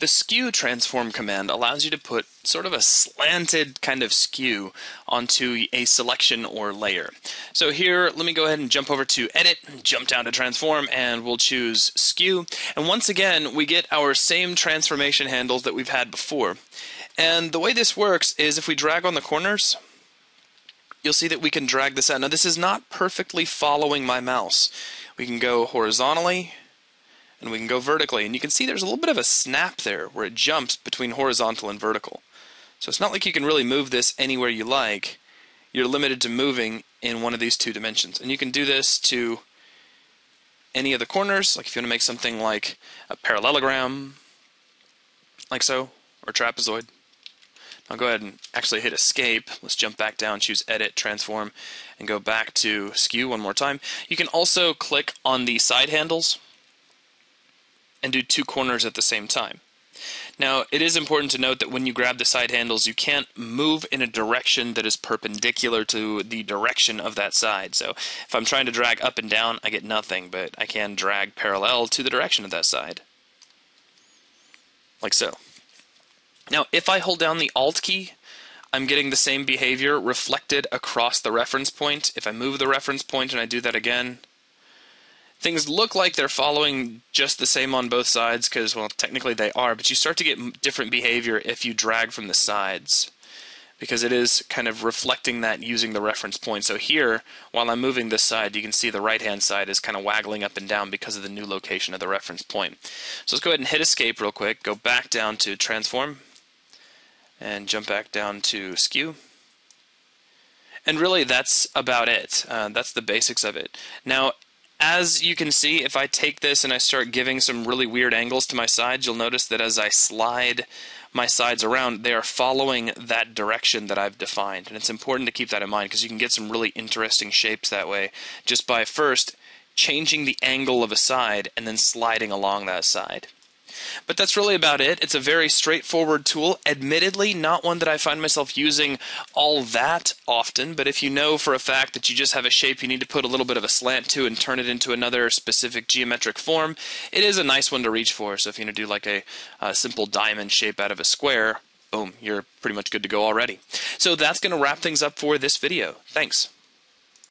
The skew transform command allows you to put sort of a slanted kind of skew onto a selection or layer. So here, let me go ahead and jump over to edit, jump down to transform, and we'll choose skew. And once again, we get our same transformation handles that we've had before. And the way this works is if we drag on the corners, you'll see that we can drag this out. Now this is not perfectly following my mouse. We can go horizontally, and we can go vertically. And you can see there's a little bit of a snap there where it jumps between horizontal and vertical. So it's not like you can really move this anywhere you like. You're limited to moving in one of these two dimensions. And you can do this to any of the corners, like if you want to make something like a parallelogram, like so, or trapezoid. I'll go ahead and actually hit escape. Let's jump back down, choose edit, transform, and go back to skew one more time. You can also click on the side handles and do two corners at the same time. Now, it is important to note that when you grab the side handles, you can't move in a direction that is perpendicular to the direction of that side. So if I'm trying to drag up and down, I get nothing, but I can drag parallel to the direction of that side. Like so. Now, if I hold down the Alt key, I'm getting the same behavior reflected across the reference point. If I move the reference point and I do that again, things look like they're following just the same on both sides because, well, technically they are, but you start to get different behavior if you drag from the sides because it is kind of reflecting that using the reference point. So here, while I'm moving this side, you can see the right-hand side is kind of waggling up and down because of the new location of the reference point. So let's go ahead and hit escape real quick, go back down to transform, and jump back down to skew. And really, that's about it. Uh, that's the basics of it. Now, as you can see, if I take this and I start giving some really weird angles to my sides, you'll notice that as I slide my sides around, they are following that direction that I've defined. And it's important to keep that in mind because you can get some really interesting shapes that way just by first changing the angle of a side and then sliding along that side. But that's really about it. It's a very straightforward tool. Admittedly, not one that I find myself using all that often, but if you know for a fact that you just have a shape you need to put a little bit of a slant to and turn it into another specific geometric form, it is a nice one to reach for. So if you're going to do like a, a simple diamond shape out of a square, boom, you're pretty much good to go already. So that's going to wrap things up for this video. Thanks.